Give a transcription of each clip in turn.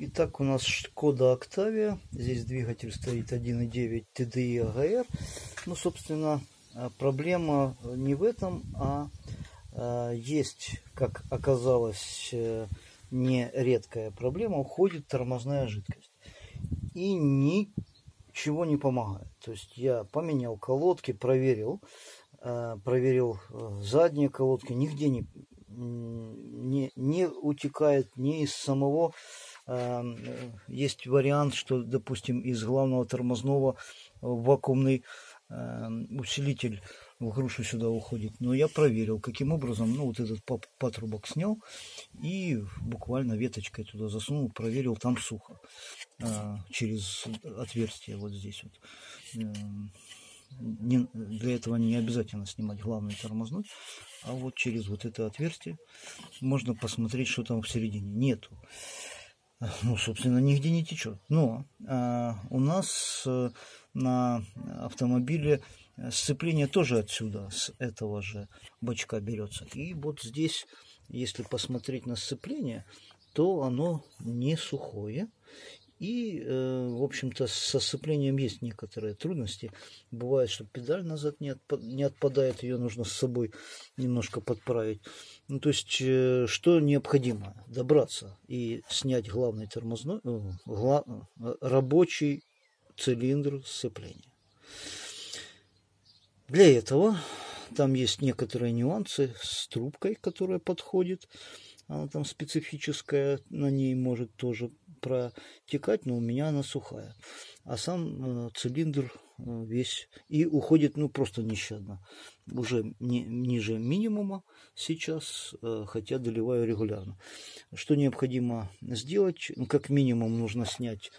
Итак, у нас Шкода Октавия. Здесь двигатель стоит 1.9 TDI AGR. Ну, собственно, а, проблема не в этом, а, а есть, как оказалось, э, не редкая проблема, уходит тормозная жидкость. И ничего не помогает. То есть я поменял колодки, проверил, э, проверил э, задние колодки, нигде не, не, не утекает ни из самого есть вариант, что, допустим, из главного тормозного вакуумный эм, усилитель в грушу сюда уходит. Но я проверил, каким образом, ну, вот этот патрубок снял и буквально веточкой туда засунул, проверил, там сухо. Э, через отверстие вот здесь вот. Эм, не, для этого не обязательно снимать главный тормозной, а вот через вот это отверстие можно посмотреть, что там в середине. Нету ну, собственно, нигде не течет. Но а, у нас а, на автомобиле сцепление тоже отсюда, с этого же бачка берется. И вот здесь, если посмотреть на сцепление, то оно не сухое. И, э, в общем-то, со сцеплением есть некоторые трудности. Бывает, что педаль назад не, отпад, не отпадает, ее нужно с собой немножко подправить. Ну, то есть, э, что необходимо? Добраться и снять главный тормозной, э, гла, рабочий цилиндр сцепления. Для этого там есть некоторые нюансы с трубкой, которая подходит она там специфическая, на ней может тоже протекать, но у меня она сухая. А сам э, цилиндр э, весь и уходит, ну, просто нещадно. Уже не, ниже минимума сейчас, э, хотя доливаю регулярно. Что необходимо сделать? Ну, как минимум нужно снять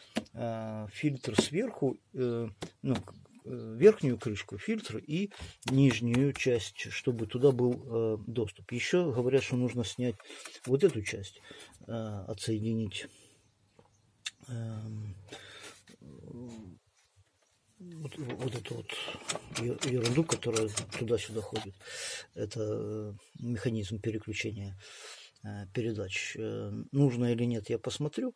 фильтр сверху, ну, верхнюю крышку фильтра и нижнюю часть, чтобы туда был доступ. Еще говорят, что нужно снять вот эту часть, отсоединить вот, вот эту вот ерунду, которая туда-сюда ходит. Это механизм переключения передач. Нужно или нет, я посмотрю.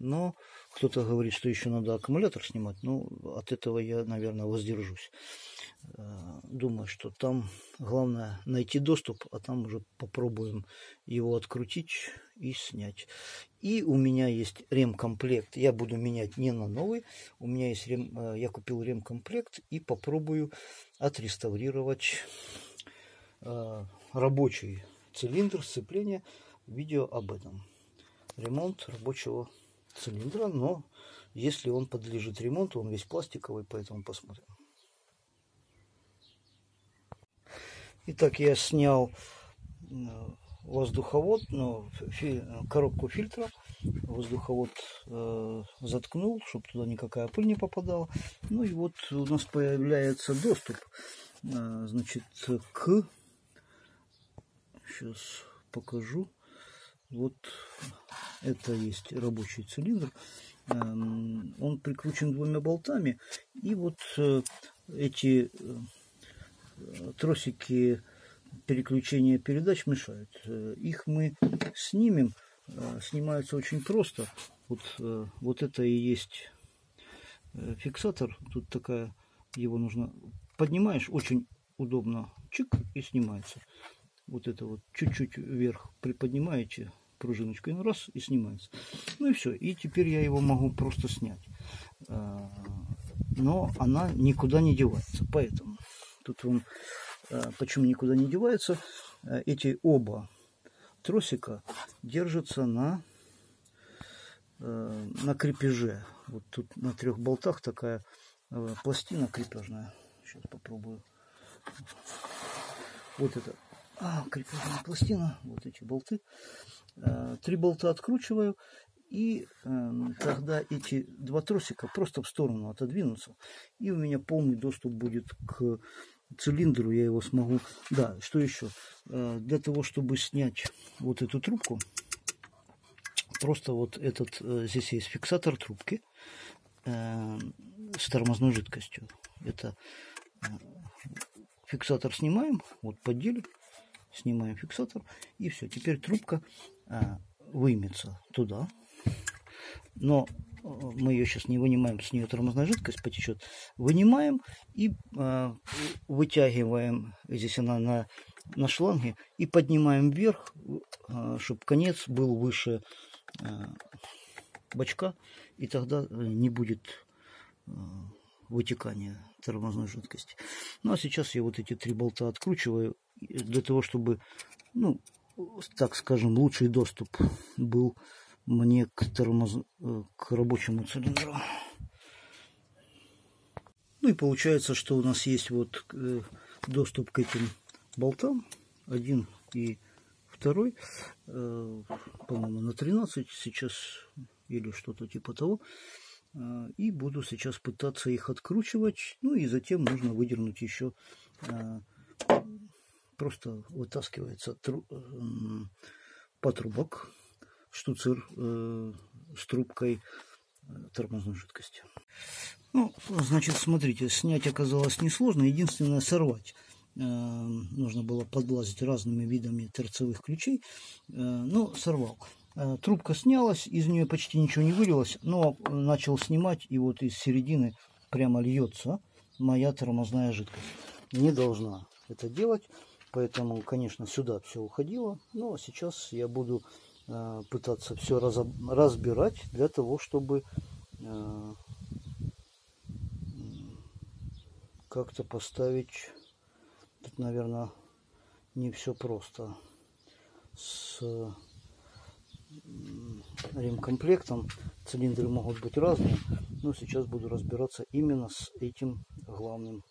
Но кто-то говорит, что еще надо аккумулятор снимать. Ну, от этого я, наверное, воздержусь. Э, думаю, что там главное найти доступ, а там уже попробуем его открутить и снять. И у меня есть ремкомплект. Я буду менять не на новый. У меня есть рем, э, я купил ремкомплект и попробую отреставрировать э, рабочий цилиндр сцепления. Видео об этом. Ремонт рабочего цилиндра, но если он подлежит ремонту, он весь пластиковый, поэтому посмотрим. Итак, я снял э, воздуховод, ну, фи, коробку фильтра, воздуховод э, заткнул, чтобы туда никакая пыль не попадала. Ну и вот у нас появляется доступ, э, значит, к, сейчас покажу, вот это есть рабочий цилиндр. Эм, он прикручен двумя болтами. И вот э, эти э, тросики переключения передач мешают. Э, их мы снимем. Снимается очень просто. Вот, вот это и есть фиксатор. Тут такая, его нужно поднимаешь, очень удобно, чик, и снимается. Вот это вот чуть-чуть вверх приподнимаете, пружиночку, и ну, раз, и снимается. Ну и все. И теперь я его могу просто снять. Но она никуда не девается. Поэтому тут он а, почему никуда не девается. А, эти оба тросика держатся на, на крепеже. Вот тут на трех болтах такая пластина крепежная. Сейчас попробую. Вот это а, крепежная пластина, вот эти болты. Э, три болта откручиваю, и э, тогда эти два тросика просто в сторону отодвинутся, и у меня полный доступ будет к цилиндру, я его смогу... Да, что еще? Э, для того, чтобы снять вот эту трубку, просто вот этот, здесь есть фиксатор трубки с тормозной жидкостью. Это фиксатор снимаем, вот поддели, снимаем фиксатор, и все. Теперь трубка вымется туда. но мы ее сейчас не вынимаем, с нее тормозная жидкость потечет. Вынимаем и э, вытягиваем, здесь она на, на шланге, и поднимаем вверх, э, чтобы конец был выше э, бачка, и тогда не будет э, вытекания тормозной жидкости. Ну а сейчас я вот эти три болта откручиваю для того, чтобы, ну, так скажем, лучший доступ был мне к, тормоз... Э, к рабочему цилиндру. Ну и получается, что у нас есть вот э, доступ к этим болтам. Один и второй. Э, по-моему, на 13 сейчас или что-то типа того. И буду сейчас пытаться их откручивать. Ну и затем нужно выдернуть еще просто вытаскивается патрубок штуцер э, с трубкой э, тормозной жидкости. Ну, значит, смотрите, снять оказалось несложно, единственное сорвать. Э, нужно было подлазить разными видами торцевых ключей, э, но сорвал. Э, трубка снялась, из нее почти ничего не вылилось, но начал снимать, и вот из середины прямо льется моя тормозная жидкость. Не должна это делать, поэтому, конечно, сюда все уходило, но сейчас я буду Э, пытаться все разбирать для того, чтобы э, как-то поставить, тут, наверное, не все просто с ремкомплектом. Цилиндры могут быть разные, но сейчас буду разбираться именно с этим главным,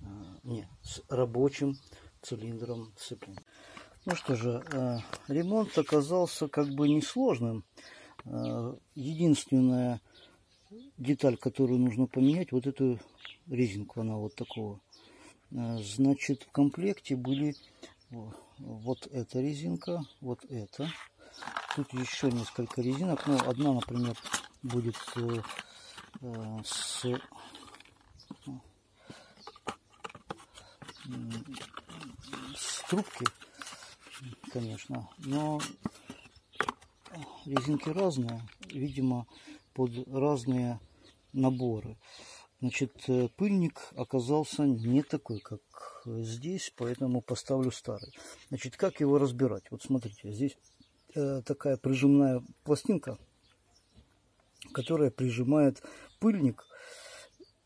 э, не, с рабочим цилиндром сцепления. Ну что же, э, ремонт оказался как бы несложным. Э, единственная деталь, которую нужно поменять, вот эту резинку, она вот такого. Э, значит, в комплекте были вот эта резинка, вот эта. Тут еще несколько резинок. Ну, одна, например, будет с с трубки конечно, но резинки разные, видимо, под разные наборы. Значит, э, пыльник оказался не такой, как здесь, поэтому поставлю старый. Значит, как его разбирать? Вот смотрите, здесь э, такая прижимная пластинка, которая прижимает пыльник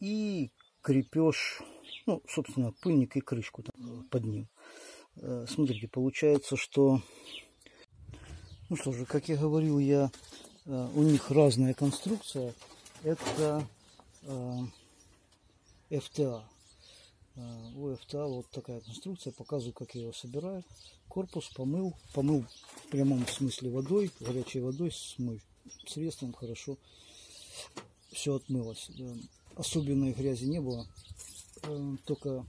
и крепеж, ну, собственно, пыльник и крышку под ним. Э, смотрите, получается, что... Ну что же, как я говорил, я, э, у них разная конструкция. Это FTA. Э, у FTA вот такая конструкция. Показываю, как я его собираю. Корпус помыл. Помыл в прямом смысле водой, горячей водой, смыв средством хорошо. Все отмылось. Особенной грязи не было. Только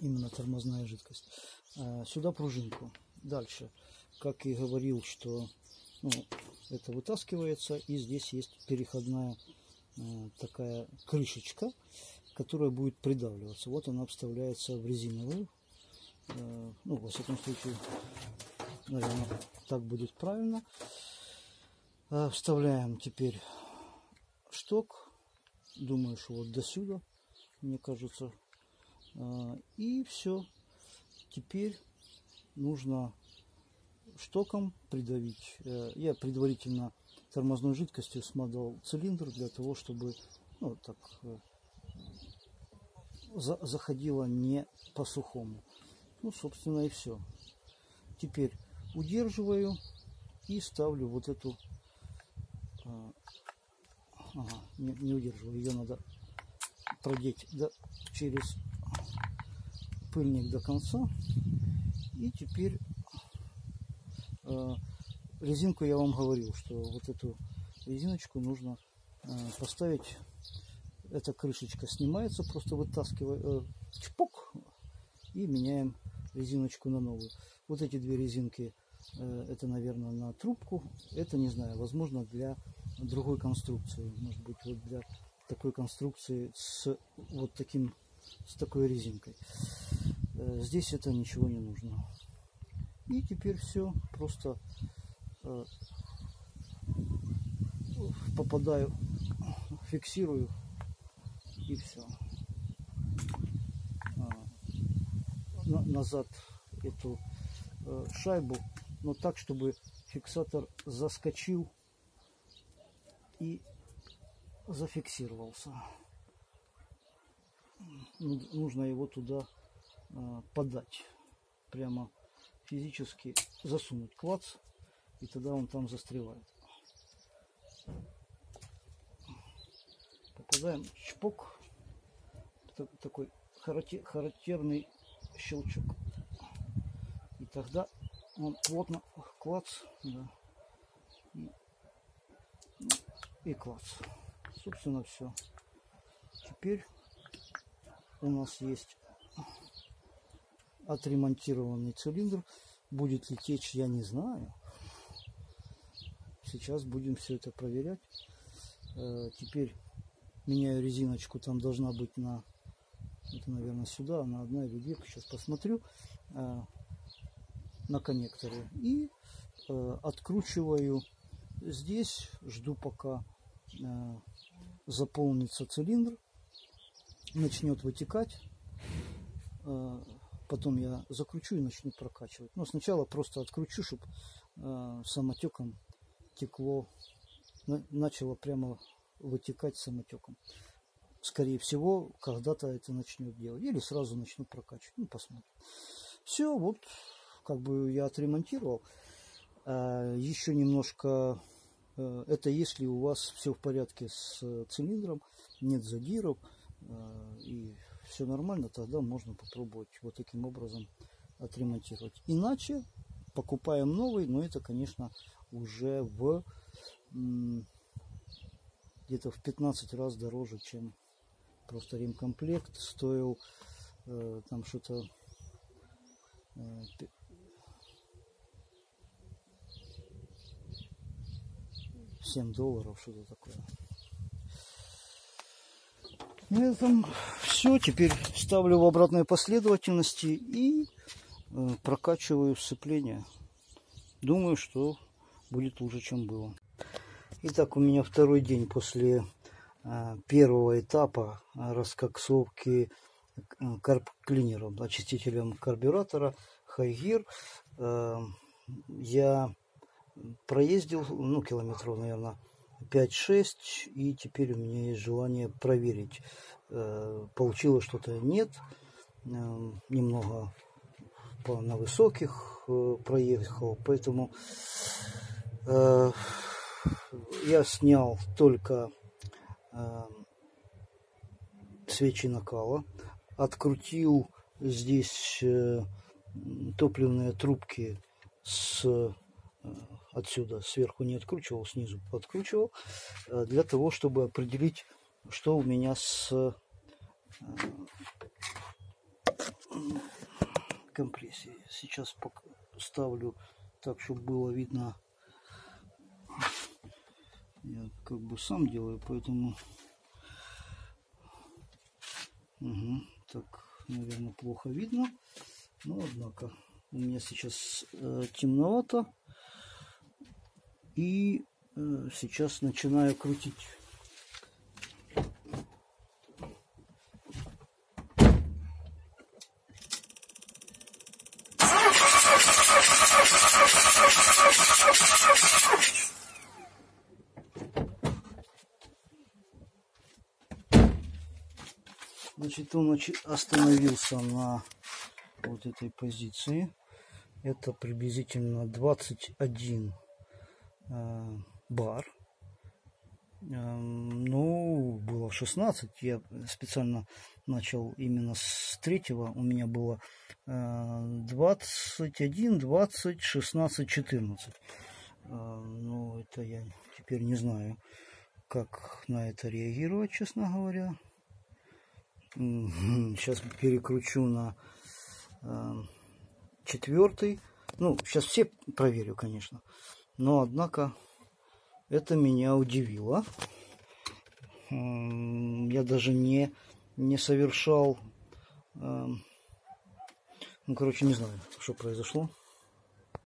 именно тормозная жидкость. А, сюда пружинку. Дальше, как и говорил, что ну, это вытаскивается, и здесь есть переходная а, такая крышечка, которая будет придавливаться. Вот она вставляется в резиновую. А, ну, во всяком случае, наверное, так будет правильно. Вставляем теперь шток. Думаю, что вот до сюда, мне кажется, а, и все. Теперь нужно штоком придавить. Э, я предварительно тормозной жидкостью смазал цилиндр для того, чтобы ну, так, э, заходило не по сухому. Ну, собственно, и все. Теперь удерживаю и ставлю вот эту... А, ага, не, не удерживаю, ее надо продеть да, через пыльник до конца. И теперь э, резинку я вам говорил, что вот эту резиночку нужно э, поставить. Эта крышечка снимается, просто вытаскивая э, чпок и меняем резиночку на новую. Вот эти две резинки э, это, наверное, на трубку. Это, не знаю, возможно, для другой конструкции. Может быть, вот для такой конструкции с вот таким с такой резинкой. Э, здесь это ничего не нужно. И теперь все просто э, попадаю, фиксирую и все. А, назад эту э, шайбу, но так, чтобы фиксатор заскочил и зафиксировался. Нужно его туда э, подать. Прямо физически засунуть клац, и тогда он там застревает. Попадаем чпок. Такой характерный щелчок. И тогда он плотно клац, да, и, и клац. Собственно, все. Теперь у нас есть отремонтированный цилиндр. Будет ли течь, я не знаю. Сейчас будем все это проверять. Э, теперь меняю резиночку. Там должна быть на, это, наверное, сюда, на одна или две. Сейчас посмотрю э, на коннекторы. И э, откручиваю здесь. Жду пока заполнится цилиндр. Начнет вытекать потом я закручу и начну прокачивать. Но сначала просто откручу, чтобы э, самотеком текло, на, начало прямо вытекать самотеком. Скорее всего, когда-то это начнет делать. Или сразу начну прокачивать. Ну, посмотрим. Все, вот, как бы я отремонтировал. А, еще немножко, э, это если у вас все в порядке с цилиндром, нет задиров, э, и все нормально, тогда можно попробовать вот таким образом отремонтировать. Иначе покупаем новый, но это, конечно, уже в где-то в 15 раз дороже, чем просто ремкомплект. Стоил э, там что-то э, 7 долларов, что-то такое. На этом все. Теперь ставлю в обратной последовательности и э, прокачиваю сцепление. Думаю, что будет лучше, чем было. Итак, у меня второй день после э, первого этапа раскоксовки э, карб-клинером, очистителем карбюратора Хайгир. Я проездил, ну, километров, наверное, 5-6, и теперь у меня есть желание проверить, э, получилось что-то нет. Э, немного на высоких э, проехал, поэтому я снял только свечи накала, открутил здесь топливные трубки с отсюда сверху не откручивал, снизу подкручивал, э, для того, чтобы определить, что у меня с э, компрессией. Сейчас ставлю так, чтобы было видно. Я как бы сам делаю, поэтому... Угу, так, наверное, плохо видно. Но, однако, у меня сейчас э, темновато. И э, сейчас начинаю крутить. Значит, он остановился на вот этой позиции. Это приблизительно 21 Э, бар. Эм, ну, было 16. Я специально начал именно с третьего. У меня было 21, 20, 16, 14. Ну, это я теперь не знаю, как на это реагировать, честно говоря. Сейчас перекручу на э, четвертый. Ну, сейчас все проверю, конечно. Но, однако, это меня удивило. Я даже не, не совершал... Ну, короче, не знаю, что произошло.